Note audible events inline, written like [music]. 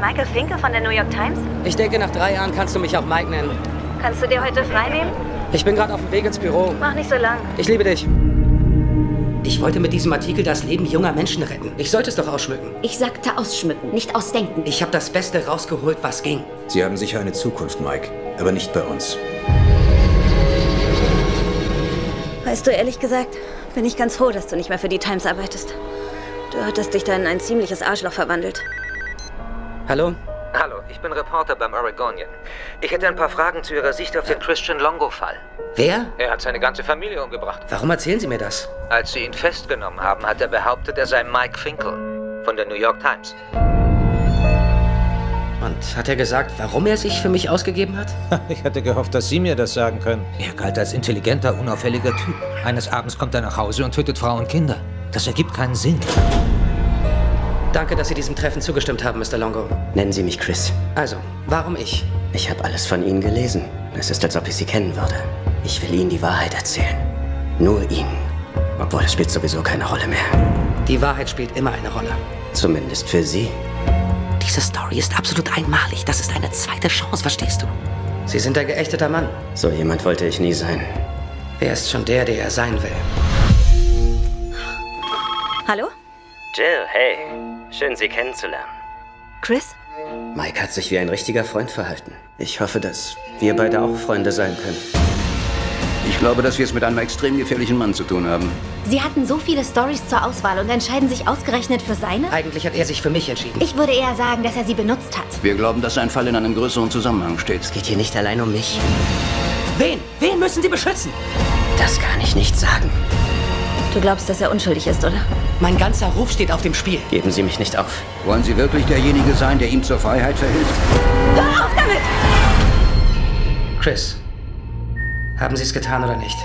Michael Finkel von der New York Times? Ich denke, nach drei Jahren kannst du mich auch Mike nennen. Kannst du dir heute frei nehmen? Ich bin gerade auf dem Weg ins Büro. Mach nicht so lang. Ich liebe dich. Ich wollte mit diesem Artikel das Leben junger Menschen retten. Ich sollte es doch ausschmücken. Ich sagte ausschmücken, nicht ausdenken. Ich habe das Beste rausgeholt, was ging. Sie haben sicher eine Zukunft, Mike. Aber nicht bei uns. Weißt du, ehrlich gesagt, bin ich ganz froh, dass du nicht mehr für die Times arbeitest. Du hattest dich da in ein ziemliches Arschloch verwandelt. Hallo? Hallo, ich bin Reporter beim Oregonian. Ich hätte ein paar Fragen zu Ihrer Sicht auf den Christian Longo-Fall. Wer? Er hat seine ganze Familie umgebracht. Warum erzählen Sie mir das? Als sie ihn festgenommen haben, hat er behauptet, er sei Mike Finkel von der New York Times. Und hat er gesagt, warum er sich für mich ausgegeben hat? [laughs] Ich hatte gehofft, dass Sie mir das sagen können. Er galt als intelligenter, unauffälliger Typ. Eines Abends kommt er nach Hause und tötet Frau und Kinder. Das ergibt keinen Sinn. Danke, dass Sie diesem Treffen zugestimmt haben, Mr. Longo. Nennen Sie mich Chris. Also, warum ich? Ich habe alles von Ihnen gelesen. Es ist, als ob ich Sie kennen würde. Ich will Ihnen die Wahrheit erzählen. Nur Ihnen. Obwohl, es spielt sowieso keine Rolle mehr. Die Wahrheit spielt immer eine Rolle. Zumindest für Sie. Diese Story ist absolut einmalig. Das ist eine zweite Chance, verstehst du? Sie sind ein geächteter Mann. So jemand wollte ich nie sein. Wer ist schon der, der er sein will? Hallo? Jill, hey. Schön, Sie kennenzulernen. Chris? Mike hat sich wie ein richtiger Freund verhalten. Ich hoffe, dass wir beide auch Freunde sein können. Ich glaube, dass wir es mit einem extrem gefährlichen Mann zu tun haben. Sie hatten so viele Stories zur Auswahl und entscheiden sich ausgerechnet für seine? Eigentlich hat er sich für mich entschieden. Ich würde eher sagen, dass er sie benutzt hat. Wir glauben, dass sein Fall in einem größeren Zusammenhang steht. Es geht hier nicht allein um mich. Wen? Wen müssen Sie beschützen? Das kann ich nicht sagen. Du glaubst, dass er unschuldig ist, oder? Mein ganzer Ruf steht auf dem Spiel. Geben Sie mich nicht auf. Wollen Sie wirklich derjenige sein, der ihm zur Freiheit verhilft? Chris, haben Sie es getan oder nicht?